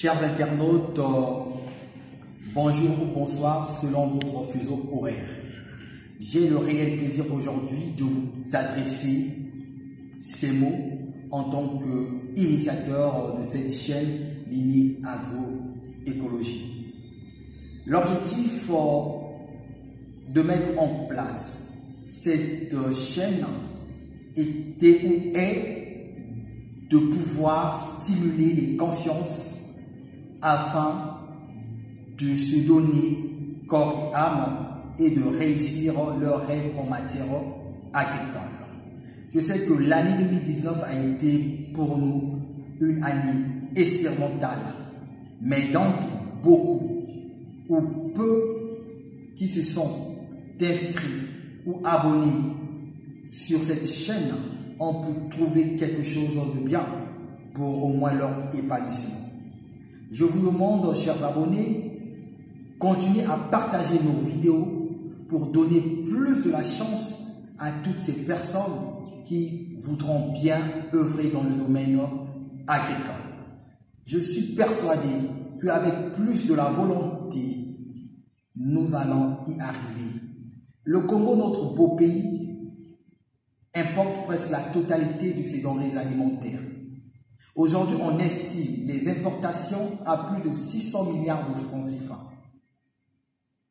Chers internautes, euh, bonjour ou bonsoir selon votre fuseau horaire. J'ai le réel plaisir aujourd'hui de vous adresser ces mots en tant qu'initiateur de cette chaîne lignée agroécologie. L'objectif euh, de mettre en place cette chaîne était ou est de pouvoir stimuler les consciences afin de se donner corps et âme et de réussir leurs rêves en matière agricole. Je sais que l'année 2019 a été pour nous une année expérimentale, mais d'entre beaucoup ou peu qui se sont inscrits ou abonnés sur cette chaîne, on peut trouver quelque chose de bien pour au moins leur épanouissement. Je vous demande, chers abonnés, continuez à partager nos vidéos pour donner plus de la chance à toutes ces personnes qui voudront bien œuvrer dans le domaine agricole. Je suis persuadé qu'avec plus de la volonté, nous allons y arriver. Le Congo, notre beau pays, importe presque la totalité de ses denrées alimentaires. Aujourd'hui, on estime les importations à plus de 600 milliards de francs CFA.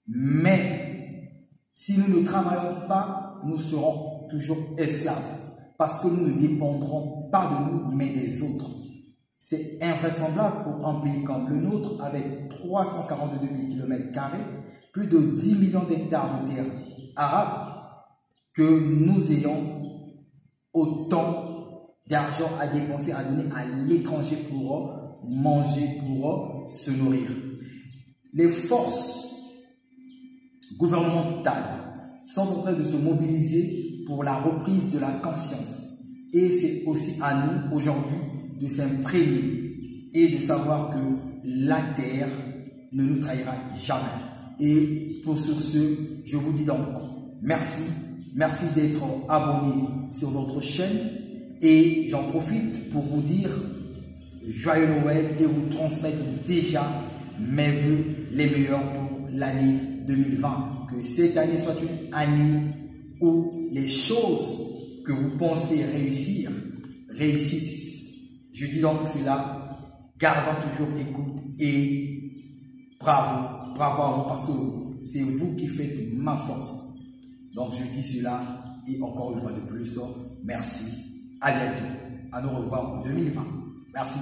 Mais si nous ne travaillons pas, nous serons toujours esclaves parce que nous ne dépendrons pas de nous, mais des autres. C'est invraisemblable pour un pays comme le nôtre, avec 342 000 km, plus de 10 millions d'hectares de terre arabes, que nous ayons autant d'argent à dépenser, à donner à l'étranger pour manger, pour se nourrir. Les forces gouvernementales sont en train de se mobiliser pour la reprise de la conscience. Et c'est aussi à nous aujourd'hui de s'imprégner et de savoir que la terre ne nous trahira jamais. Et pour sur ce, je vous dis donc merci. Merci d'être abonné sur notre chaîne et j'en profite pour vous dire joyeux Noël et vous transmettre déjà mes voeux les meilleurs pour l'année 2020. Que cette année soit une année où les choses que vous pensez réussir réussissent. Je dis donc cela, gardant toujours écoute et bravo, bravo à vous parce que c'est vous qui faites ma force. Donc je dis cela et encore une fois de plus, merci à bientôt. À nous revoir en 2020. Merci.